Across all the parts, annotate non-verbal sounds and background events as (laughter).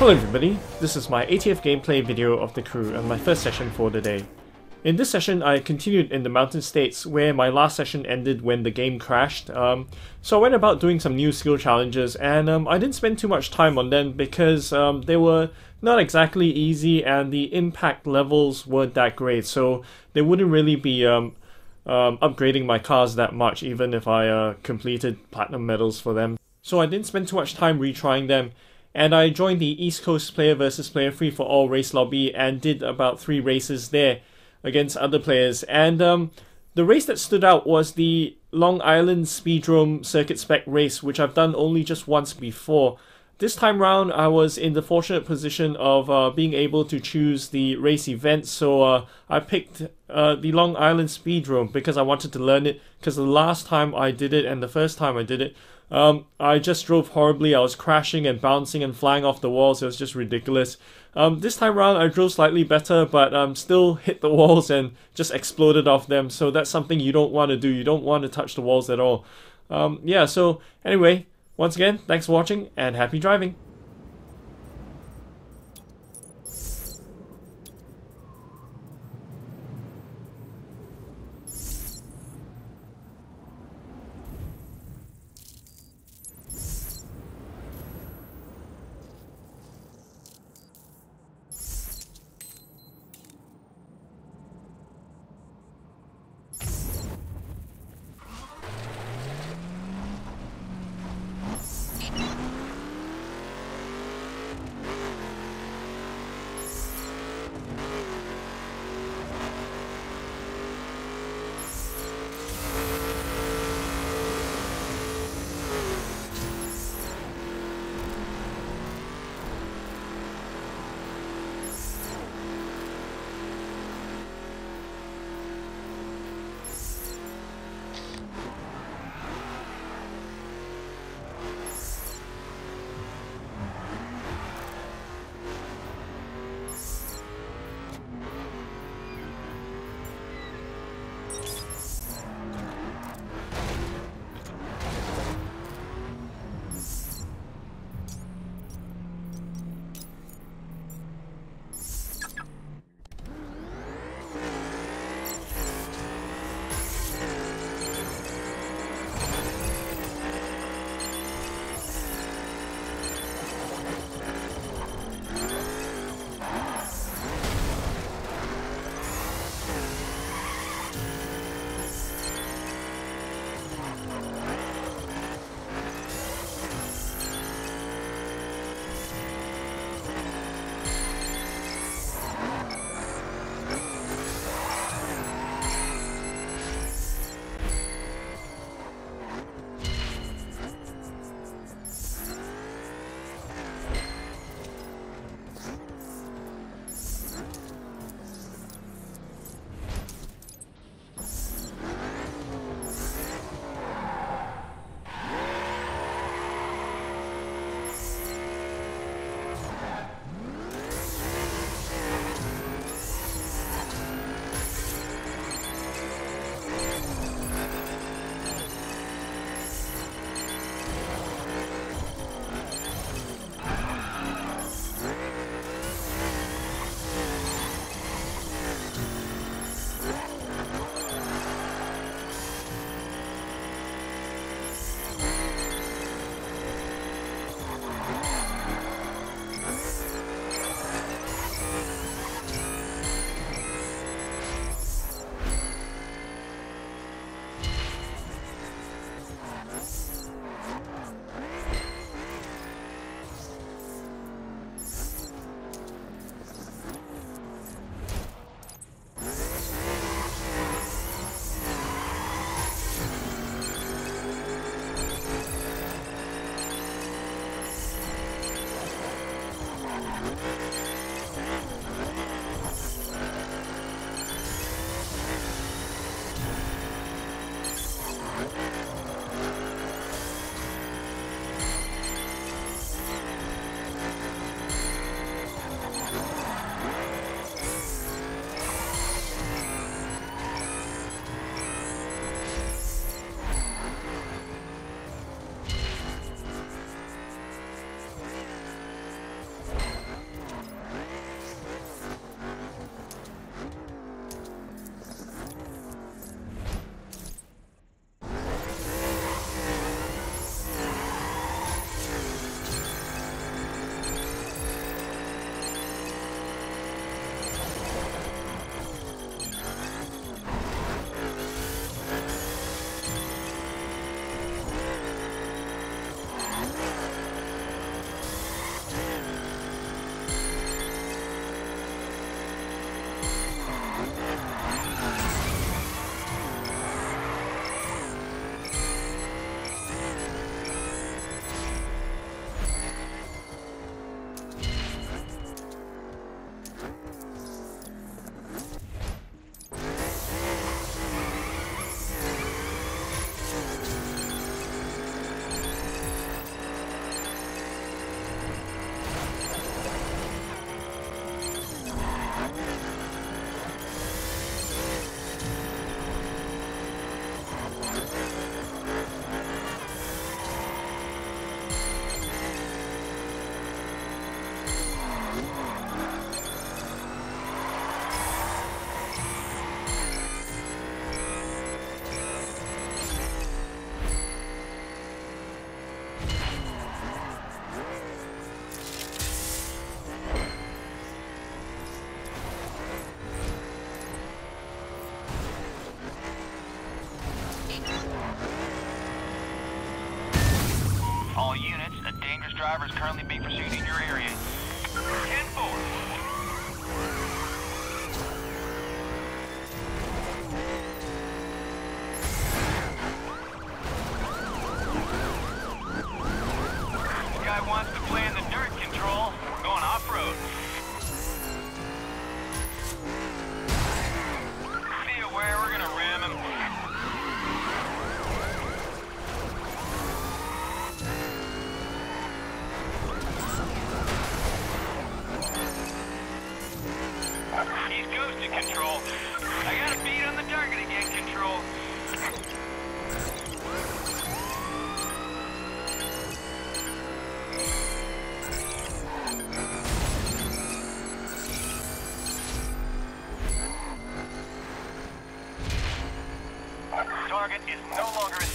Hello everybody, this is my 80th gameplay video of the crew and my first session for the day. In this session I continued in the mountain states where my last session ended when the game crashed, um, so I went about doing some new skill challenges and um, I didn't spend too much time on them because um, they were not exactly easy and the impact levels weren't that great so they wouldn't really be um, um, upgrading my cars that much even if I uh, completed platinum medals for them. So I didn't spend too much time retrying them and I joined the East Coast Player versus Player Free for All race lobby and did about three races there against other players. And um, the race that stood out was the Long Island Speedrome Circuit Spec race, which I've done only just once before. This time round, I was in the fortunate position of uh, being able to choose the race event, so uh, I picked uh, the Long Island Speedrome because I wanted to learn it. Because the last time I did it and the first time I did it, um, I just drove horribly. I was crashing and bouncing and flying off the walls. It was just ridiculous. Um, this time around, I drove slightly better, but um, still (laughs) hit the walls and just exploded off them. So that's something you don't want to do. You don't want to touch the walls at all. Um, yeah, so anyway, once again, thanks for watching and happy driving.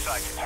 Sight,